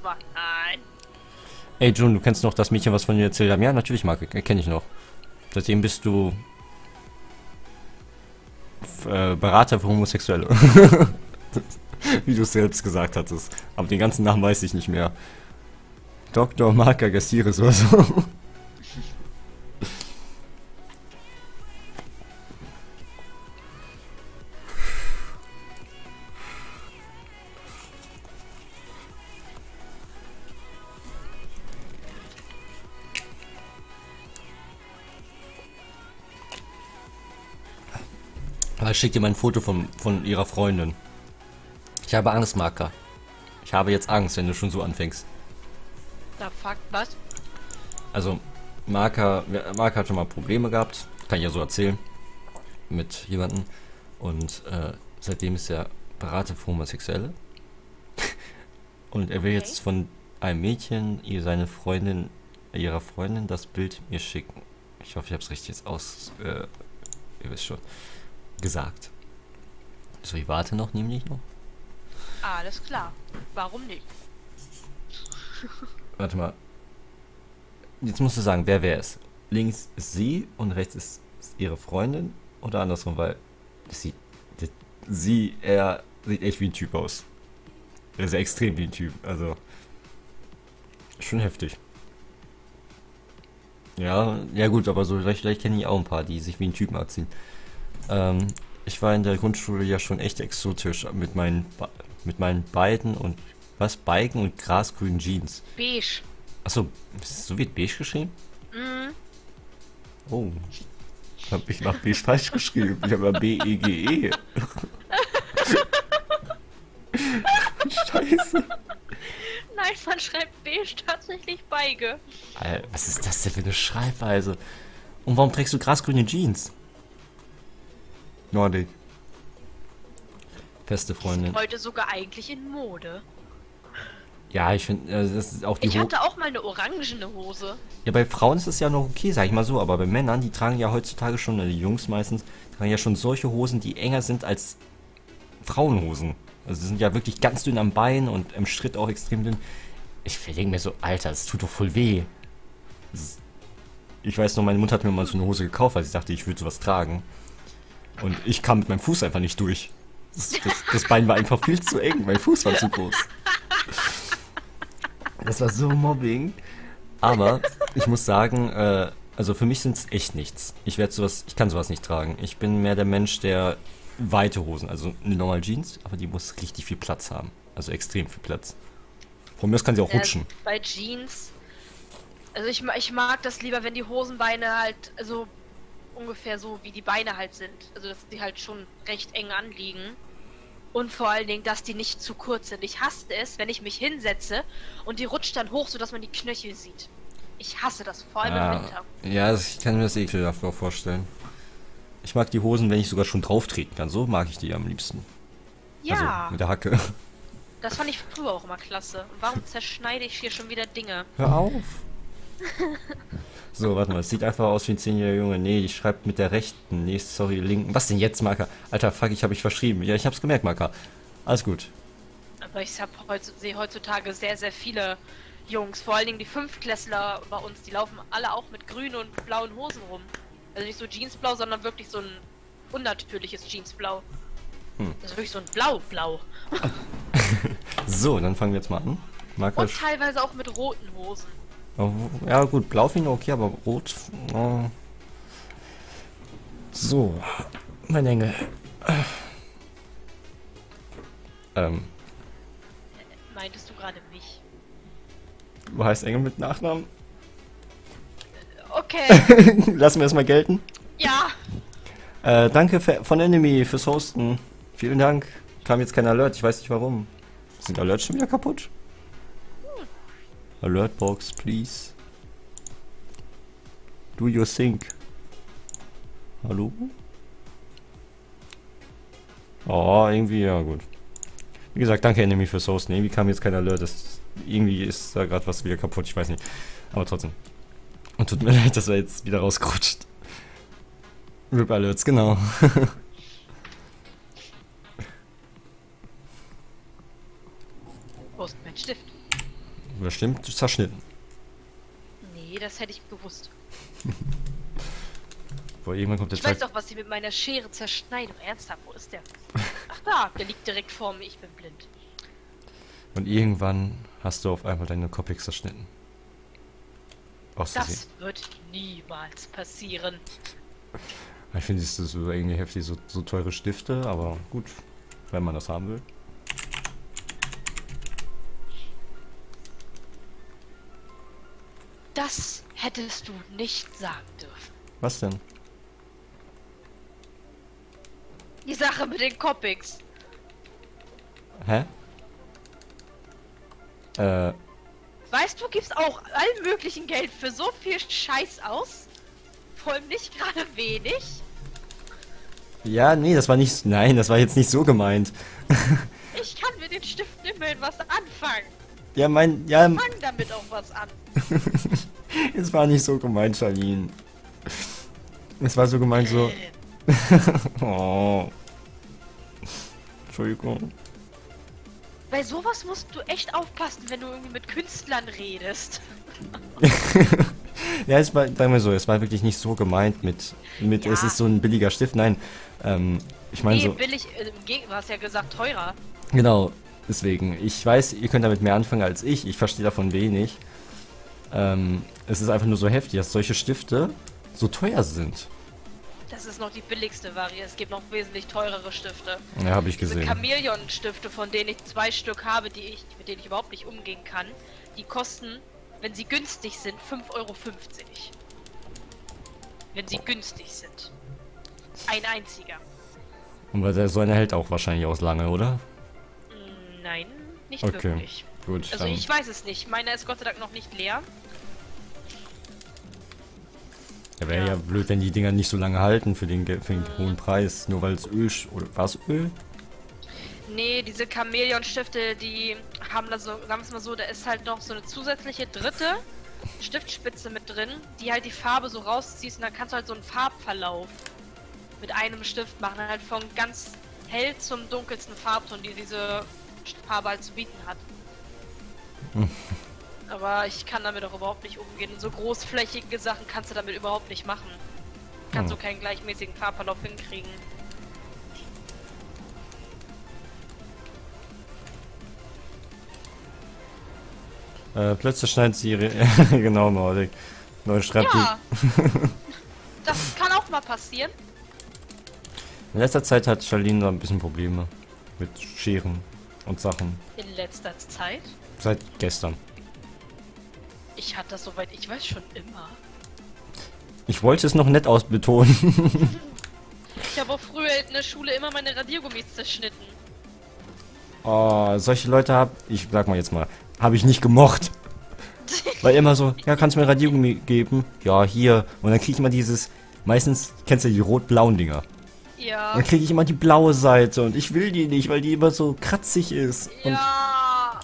zwar. Nein. Ey, June, du kennst noch das Mädchen, was von dir erzählt haben? Ja, natürlich, Marc, kenne ich noch. Seitdem bist du äh, Berater für Homosexuelle. Wie du es selbst gesagt hattest. Aber den ganzen Namen weiß ich nicht mehr. Dr. Marca Gastiris oder so. Ich schick dir mal ein Foto von, von ihrer Freundin. Ich habe Angst, Marker. Ich habe jetzt Angst, wenn du schon so anfängst. Da fuck, was? Also, Marker, Marker hat schon mal Probleme gehabt. Kann ich ja so erzählen. Mit jemandem. Und äh, seitdem ist er Berater für Homosexuelle. Und er will okay. jetzt von einem Mädchen, ihr seine Freundin, ihrer Freundin das Bild mir schicken. Ich hoffe, ich habe es richtig jetzt aus. Äh, ihr wisst schon gesagt. So, ich warte noch nämlich noch. Alles klar. Warum nicht? Warte mal. Jetzt musst du sagen, wer wer ist. Links ist sie und rechts ist, ist ihre Freundin oder andersrum, weil sie, sie, er sieht echt wie ein Typ aus. Er ist extrem wie ein Typ, also schon heftig. Ja, ja gut, aber so vielleicht, vielleicht kenne ich auch ein paar, die sich wie ein Typen anziehen. Ähm, ich war in der Grundschule ja schon echt exotisch mit meinen mit meinen beiden und was Biken und grasgrünen Jeans. Beige. Achso, so wird beige geschrieben? Mhm. Oh. Hab ich nach beige falsch geschrieben. Ich habe B E G E. Scheiße. Nein, man schreibt beige tatsächlich Beige. Alter, was ist das denn für eine Schreibweise? Und warum trägst du grasgrüne Jeans? Nordic. Feste Freundin. Heute sogar eigentlich in Mode. Ja, ich finde, äh, das ist auch die Ich hatte auch mal eine orangene Hose. Ja, bei Frauen ist es ja noch okay, sag ich mal so, aber bei Männern, die tragen ja heutzutage schon, die Jungs meistens, tragen ja schon solche Hosen, die enger sind als Frauenhosen. Also sie sind ja wirklich ganz dünn am Bein und im Schritt auch extrem dünn. Ich denke mir so, Alter, das tut doch voll weh. Ist, ich weiß noch, meine Mutter hat mir mal so eine Hose gekauft, weil sie dachte, ich würde sowas tragen. Und ich kam mit meinem Fuß einfach nicht durch. Das, das, das Bein war einfach viel zu eng, mein Fuß war zu groß. Das war so Mobbing. Aber ich muss sagen, äh, also für mich sind es echt nichts. Ich werde sowas, ich kann sowas nicht tragen. Ich bin mehr der Mensch, der weite Hosen, also eine normale Jeans, aber die muss richtig viel Platz haben. Also extrem viel Platz. Von mir aus kann sie auch rutschen. Bei Jeans, also ich, ich mag das lieber, wenn die Hosenbeine halt, also ungefähr so, wie die Beine halt sind. Also, dass die halt schon recht eng anliegen. Und vor allen Dingen, dass die nicht zu kurz sind. Ich hasse es, wenn ich mich hinsetze und die rutscht dann hoch, sodass man die Knöchel sieht. Ich hasse das, vor allem ja, im Winter. Ja, ich kann mir das ekelhaft vorstellen. Ich mag die Hosen, wenn ich sogar schon drauf treten kann. So mag ich die am liebsten. Ja. Also mit der Hacke. Das fand ich früher auch immer klasse. warum zerschneide ich hier schon wieder Dinge? Hör auf. So, warte mal, es sieht einfach aus wie ein 10-jähriger Junge. Nee, ich schreibe mit der rechten. Nee, sorry, linken. Was denn jetzt, Marker? Alter, fuck, ich habe ich verschrieben. Ja, ich hab's gemerkt, Marker. Alles gut. Aber ich heutz, sehe heutzutage sehr, sehr viele Jungs, vor allen Dingen die Fünftklässler bei uns, die laufen alle auch mit grünen und blauen Hosen rum. Also nicht so Jeansblau, sondern wirklich so ein unnatürliches Jeansblau. Hm. Das ist wirklich so ein Blau-Blau. so, dann fangen wir jetzt mal an. Marker und teilweise auch mit roten Hosen. Ja gut, blau finde ich okay, aber rot... Oh. So, mein Engel. Ähm. Meintest du gerade mich? Du heißt Engel mit Nachnamen? Okay. Lassen wir es mal gelten. Ja. Äh, danke von Enemy fürs Hosten. Vielen Dank. Kam jetzt kein Alert, ich weiß nicht warum. Sind Alerts schon wieder kaputt? Alert box, please. Do your thing. Hallo? Oh, irgendwie, ja gut. Wie gesagt, danke Enemy fürs Hosten. Irgendwie kam jetzt kein Alert. Das, irgendwie ist da gerade was wieder kaputt, ich weiß nicht. Aber trotzdem. Und tut mir leid, dass er jetzt wieder rausgerutscht. Rip Alerts, genau. Stift? bestimmt zerschnitten. Nee, das hätte ich gewusst. Weil irgendwann kommt der Ich weiß Tag. doch, was ich mit meiner Schere zerschneide. Ernsthaft, wo ist der? Ach da, der liegt direkt vor mir. Ich bin blind. Und irgendwann hast du auf einmal deine Copics zerschnitten. Das wird niemals passieren. Ich finde es ist so irgendwie heftig, so, so teure Stifte, aber gut, wenn man das haben will. Das hättest du nicht sagen dürfen. Was denn? Die Sache mit den Copics. Hä? Äh, Weißt du, gibst auch allen möglichen Geld für so viel Scheiß aus? Vor allem nicht gerade wenig. ja, nee, das war nicht, nein, das war jetzt nicht so gemeint. Ich kann mit den Stiften immerhin was anfangen. Ja, mein, ja, Fang damit auch was an. es war nicht so gemeint, Charlene. Es war so gemeint so, oh. Entschuldigung. Bei sowas musst du echt aufpassen, wenn du irgendwie mit Künstlern redest. Ja, es war, sagen wir so, es war wirklich nicht so gemeint mit, mit es Ja. ist so ein billiger Stift. Nein, ähm, ich meine Nee, so, billig, äh, im Gegenteil, du hast ja gesagt teurer. genau, deswegen. Ich weiß, ihr könnt damit mehr anfangen als ich. Ich verstehe davon wenig. Ähm, es ist einfach nur so heftig, dass solche Stifte so teuer sind. Das ist noch die billigste Variante. Es gibt noch wesentlich teurere Stifte. Ja, habe ich Diese gesehen. Chamäleon-Stifte, von denen ich zwei Stück habe, die ich, mit denen ich überhaupt nicht umgehen kann, die kosten, wenn sie günstig sind, 5,50 Euro. Wenn sie günstig sind. Ein einziger. Und weil der so einer hält auch wahrscheinlich aus lange, oder? Mm, Nein, nicht Okay. wirklich. Gut, Also dann. ich weiß es nicht. Meiner ist Gott sei Dank noch nicht leer. Ja, wäre ja. ja blöd, wenn die Dinger nicht so lange halten für den, für den hohen Preis. Nur weil es Öl. Oder war es Öl? Nee, diese Chamäleon-Stifte, die haben da so, sagen wir es mal so, da ist halt noch so eine zusätzliche dritte Stiftspitze mit drin, die halt die Farbe so rausziehst und dann kannst du halt so einen Farbverlauf mit einem Stift machen, halt von ganz hell zum dunkelsten Farbton, die diese Farbe halt zu bieten hat. Aber ich kann damit auch überhaupt nicht umgehen. So großflächige Sachen kannst du damit überhaupt nicht machen. Kannst Hm. du keinen gleichmäßigen Farbverlauf hinkriegen. Äh, plötzlich schneidet sie ihre. genau, Nordic. Neu schreibt Ja. das kann auch mal passieren. In letzter Zeit hat Charlene da ein bisschen Probleme mit Scheren und Sachen. In letzter Zeit. Seit gestern. Ich hatte das soweit, ich weiß schon immer. Ich wollte es noch nett ausbetonen. Ich habe auch früher in der Schule immer meine Radiergummis zerschnitten. oh, solche Leute hab ich sag mal jetzt mal, habe ich nicht gemocht. Weil immer so, ja, kannst du mir Radiergummi geben? Ja, hier. Und dann krieg ich immer dieses, meistens kennst du die rot-blauen Dinger. Ja. Dann kriege ich immer die blaue Seite und ich will die nicht, weil die immer so kratzig ist. Ja.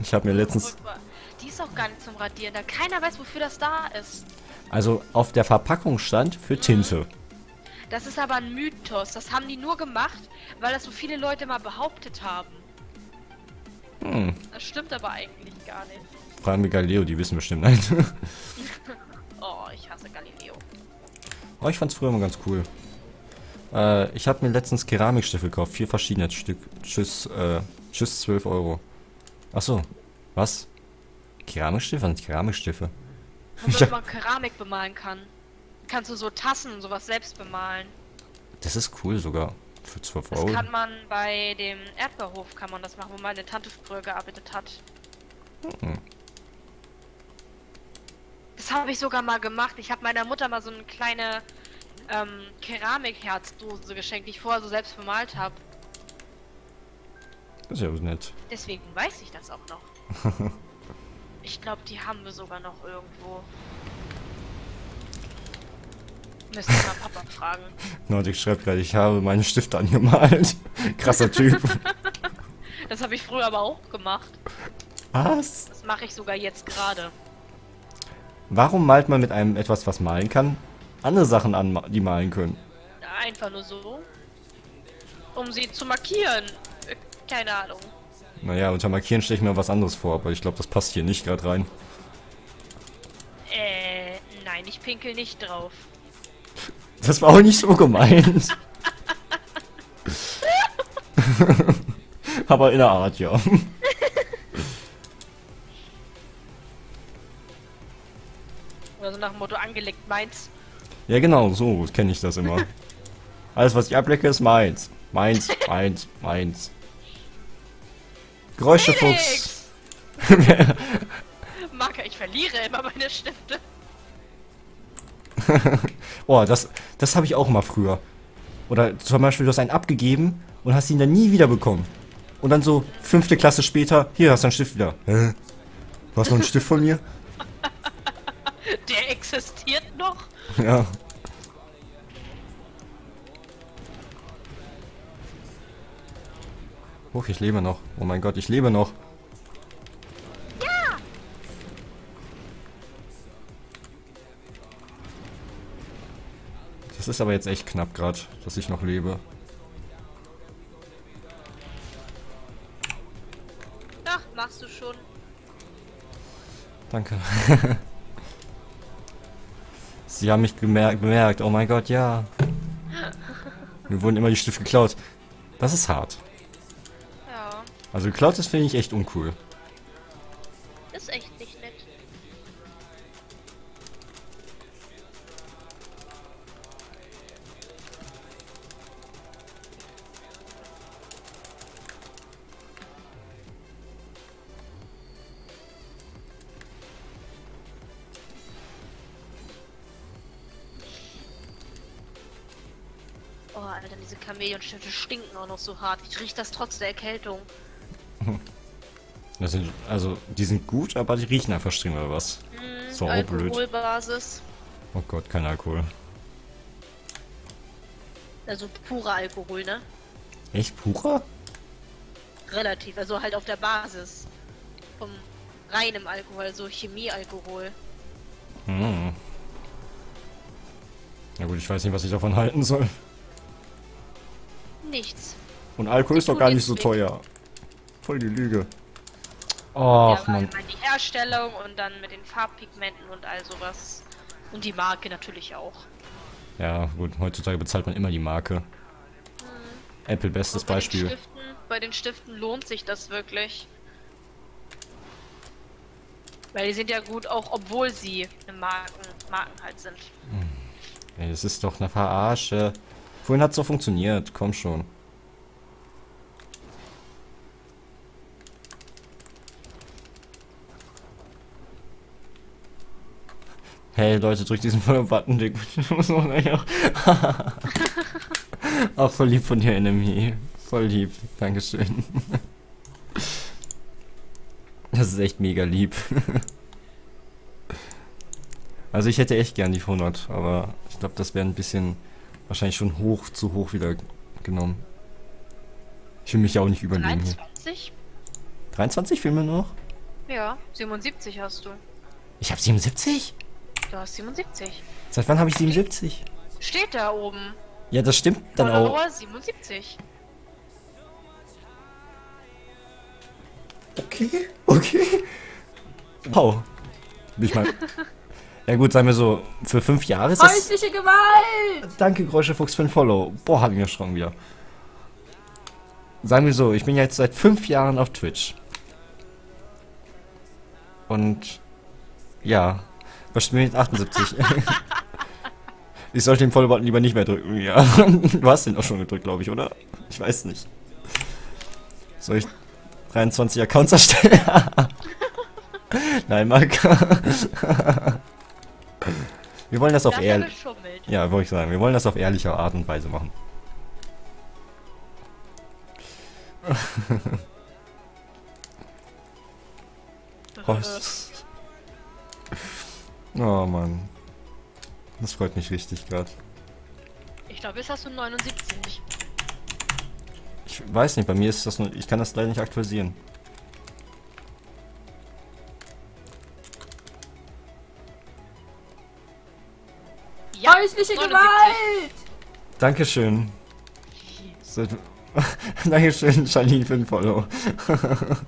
ich habe mir letztens. Die ist auch gar nicht zum Radieren. Da keiner weiß, wofür das da ist. also auf der Verpackung stand für Tinte. Das ist aber ein Mythos. Das haben die nur gemacht, weil das so viele Leute mal behauptet haben. Hm, Das stimmt aber eigentlich gar nicht. fragen wir Galileo, die wissen bestimmt nein. Oh, ich hasse Galileo. oh, ich fand's früher immer ganz cool. Äh, ich habe mir letztens Keramikstifte gekauft, vier verschiedene Stück. Tschüss, äh, tschüss 12 Euro. Ach so, was? Keramikstifte? Was sind Ich wenn hab- man Keramik bemalen kann, kannst du so Tassen und sowas selbst bemalen. Das ist cool sogar. Für 12 Das Euro. kann man bei dem Erdbeerhof kann man das machen, wo meine Tante früher gearbeitet hat. Mhm. Das habe ich sogar mal gemacht. Ich habe meiner Mutter mal so eine kleine ähm, Keramikherzdose geschenkt, die ich vorher so selbst bemalt habe. Das ist ja nett. Deswegen weiß ich das auch noch. ich glaube, die haben wir sogar noch irgendwo. Müsste ich mal Papa fragen. Nordic schreibt gerade, ich habe meine Stifte angemalt. Krasser Typ. Das habe ich früher aber auch gemacht. Was? Das mache ich sogar jetzt gerade. Warum malt man mit einem etwas, was malen kann, andere Sachen an, die malen können? Einfach nur so. Um sie zu markieren. Äh, Keine Ahnung. Naja, unter Markieren stelle ich mir was anderes vor, aber ich glaube, das passt hier nicht gerade rein. Äh, nein, ich pinkel nicht drauf. Das war auch nicht so gemeint. aber in der Art, ja. Also nach dem Motto angelegt meins. Ja, genau, so kenne ich das immer. Alles, was ich ablecke, ist meins. Meins, meins, meins. Geräuschefuchs. Marker, ich verliere immer meine Stifte. oh, das, das habe ich auch mal früher. Oder zum Beispiel, du hast einen abgegeben und hast ihn dann nie wieder bekommen. Und dann so, fünfte Klasse später, hier hast du einen Stift wieder. Hä? Du hast noch einen Stift von mir? Existiert noch? Ja. Huch, ich lebe noch. Oh mein Gott, ich lebe noch. Ja! Das ist aber jetzt echt knapp gerade, dass ich noch lebe. Ach, machst du schon. Danke. Sie haben mich bemerkt. Oh mein Gott, ja. Mir wurden immer die Stifte geklaut. Das ist hart. Ja, Also geklaut ist finde ich echt uncool. Alter, diese Chamäleonstifte stinken auch noch so hart. Ich riech das trotz der Erkältung. Das sind, also, die sind gut, aber die riechen einfach streng oder was? Hm, So blöd. Alkoholbasis. Oh Gott, kein Alkohol. Also purer Alkohol, ne? Echt purer? Relativ, also halt auf der Basis. Vom reinem Alkohol, so Chemiealkohol. Hm. Na gut, ich weiß nicht, was ich davon halten soll. Nichts. Und Alkohol ist doch gar nicht so teuer. Voll die Lüge. Ach ja, man. die Herstellung und dann mit den Farbpigmenten und all sowas. Und die Marke natürlich auch. Ja, gut, heutzutage bezahlt man immer die Marke. Apple, bestes bei den Beispiel. Stiften, bei den Stiften lohnt sich das wirklich. Weil die sind ja gut, auch obwohl sie eine Marken, Marken halt sind. Ey, das ist doch eine Verarsche. Vorhin hat's doch funktioniert, komm schon. Hey Leute, drückt diesen Follow-Button, Dick. Ich muss noch länger. Auch voll lieb von dir, Enemy. Voll lieb. Dankeschön. Das ist echt mega lieb. Also ich hätte echt gern die 100, aber ich glaube, das wäre ein bisschen wahrscheinlich schon hoch, zu hoch wieder genommen. Ich will mich ja auch nicht überlegen hier. 23? 23 Filme nur noch? Ja, 77 hast du. Ich habe 77? Du hast 77. Seit wann habe ich 77? Steht da oben. Ja, das stimmt dann auch. Follower 77. Okay, okay. Wow. Bin ich mal. Ja gut, sagen wir so, für fünf Jahre ist das... Häusliche Gewalt! Danke, Geräuschefuchs, für ein Follow. Boah, hab ich mir schon wieder. Sagen wir so, ich bin jetzt seit fünf Jahren auf Twitch. Und ja, was bin ich jetzt 78? ich sollte den Follow-Button lieber nicht mehr drücken, ja. Du hast den auch schon gedrückt, glaube ich, oder? Ich weiß nicht. Soll ich 23 Accounts erstellen? Nein, Marc. Wir wollen das auf ehrlich. Ja, wollte ich sagen. Wir wollen das auf ehrliche Art und Weise machen. Oh, oh Mann. Das freut mich richtig gerade. Ich glaube, jetzt hast du 79. Ich weiß nicht, bei mir ist das nur. Ich kann das leider nicht aktualisieren. Häusliche 79. Gewalt! Dankeschön. Dankeschön, Charlene, für den Follow.